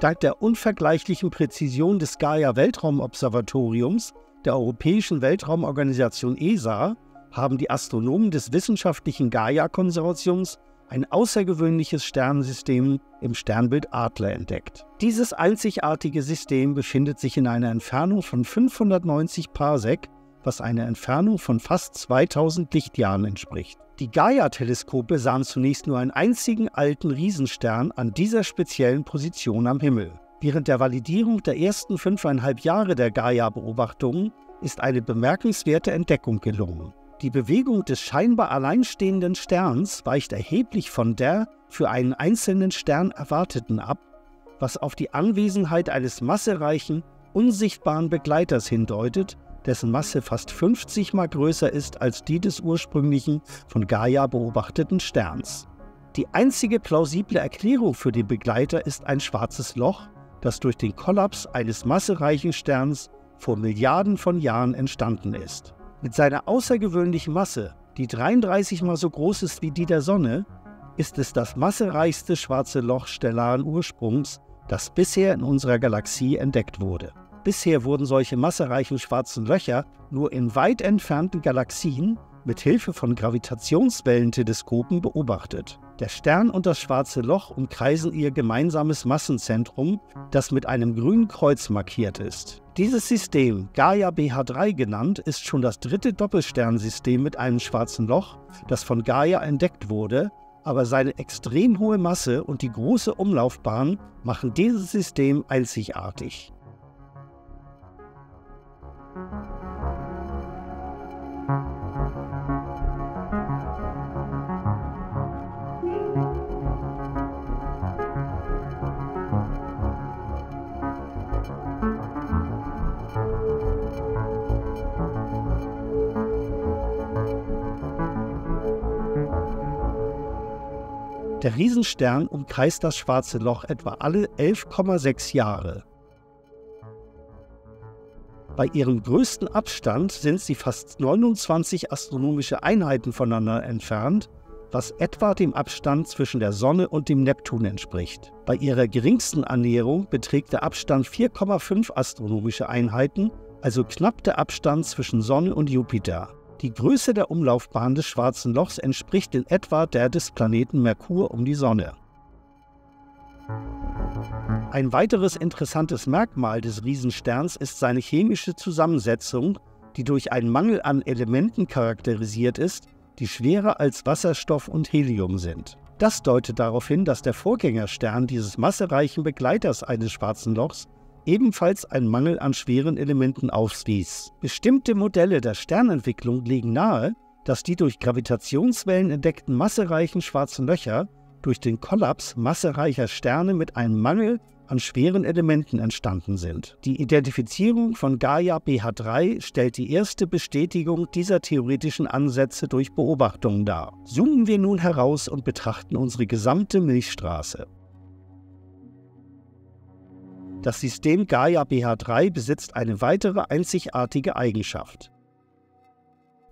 Dank der unvergleichlichen Präzision des Gaia-Weltraumobservatoriums der Europäischen Weltraumorganisation ESA haben die Astronomen des wissenschaftlichen Gaia-Konsortiums ein außergewöhnliches Sternensystem im Sternbild Adler entdeckt. Dieses einzigartige System befindet sich in einer Entfernung von 590 Parsec, was einer Entfernung von fast 2000 Lichtjahren entspricht. Die Gaia-Teleskope sahen zunächst nur einen einzigen alten Riesenstern an dieser speziellen Position am Himmel. Während der Validierung der ersten fünfeinhalb Jahre der Gaia-Beobachtungen ist eine bemerkenswerte Entdeckung gelungen. Die Bewegung des scheinbar alleinstehenden Sterns weicht erheblich von der für einen einzelnen Stern erwarteten ab, was auf die Anwesenheit eines massereichen, unsichtbaren Begleiters hindeutet, dessen Masse fast 50 mal größer ist als die des ursprünglichen von Gaia beobachteten Sterns. Die einzige plausible Erklärung für den Begleiter ist ein schwarzes Loch, das durch den Kollaps eines massereichen Sterns vor Milliarden von Jahren entstanden ist. Mit seiner außergewöhnlichen Masse, die 33 mal so groß ist wie die der Sonne, ist es das massereichste schwarze Loch stellaren Ursprungs, das bisher in unserer Galaxie entdeckt wurde. Bisher wurden solche massereichen schwarzen Löcher nur in weit entfernten Galaxien mit Hilfe von Gravitationswellenteleskopen beobachtet. Der Stern und das schwarze Loch umkreisen ihr gemeinsames Massenzentrum, das mit einem grünen Kreuz markiert ist. Dieses System, Gaia BH3 genannt, ist schon das dritte Doppelsternsystem mit einem schwarzen Loch, das von Gaia entdeckt wurde, aber seine extrem hohe Masse und die große Umlaufbahn machen dieses System einzigartig. Der Riesenstern umkreist das schwarze Loch etwa alle 11,6 Jahre. Bei ihrem größten Abstand sind sie fast 29 astronomische Einheiten voneinander entfernt, was etwa dem Abstand zwischen der Sonne und dem Neptun entspricht. Bei ihrer geringsten Annäherung beträgt der Abstand 4,5 astronomische Einheiten, also knapp der Abstand zwischen Sonne und Jupiter. Die Größe der Umlaufbahn des Schwarzen Lochs entspricht in etwa der des Planeten Merkur um die Sonne. Ein weiteres interessantes Merkmal des Riesensterns ist seine chemische Zusammensetzung, die durch einen Mangel an Elementen charakterisiert ist, die schwerer als Wasserstoff und Helium sind. Das deutet darauf hin, dass der Vorgängerstern dieses massereichen Begleiters eines Schwarzen Lochs ebenfalls ein Mangel an schweren Elementen aufwies. Bestimmte Modelle der Sternentwicklung legen nahe, dass die durch Gravitationswellen entdeckten massereichen schwarzen Löcher durch den Kollaps massereicher Sterne mit einem Mangel an schweren Elementen entstanden sind. Die Identifizierung von Gaia BH3 stellt die erste Bestätigung dieser theoretischen Ansätze durch Beobachtungen dar. Zoomen wir nun heraus und betrachten unsere gesamte Milchstraße. Das System Gaia BH3 besitzt eine weitere einzigartige Eigenschaft.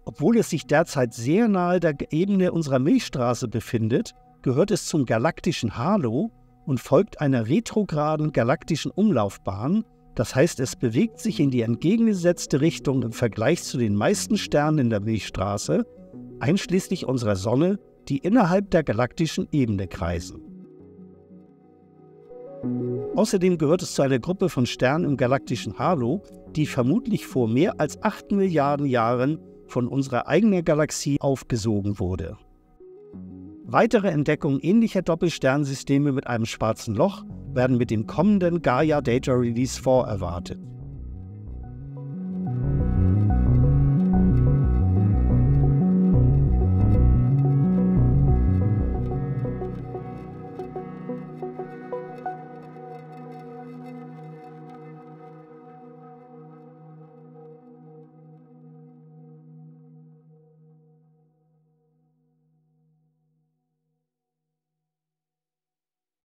Obwohl es sich derzeit sehr nahe der Ebene unserer Milchstraße befindet, gehört es zum galaktischen Halo und folgt einer retrograden galaktischen Umlaufbahn, das heißt es bewegt sich in die entgegengesetzte Richtung im Vergleich zu den meisten Sternen in der Milchstraße, einschließlich unserer Sonne, die innerhalb der galaktischen Ebene kreisen. Außerdem gehört es zu einer Gruppe von Sternen im galaktischen Halo, die vermutlich vor mehr als 8 Milliarden Jahren von unserer eigenen Galaxie aufgesogen wurde. Weitere Entdeckungen ähnlicher Doppelsternsysteme mit einem schwarzen Loch werden mit dem kommenden Gaia Data Release 4 erwartet.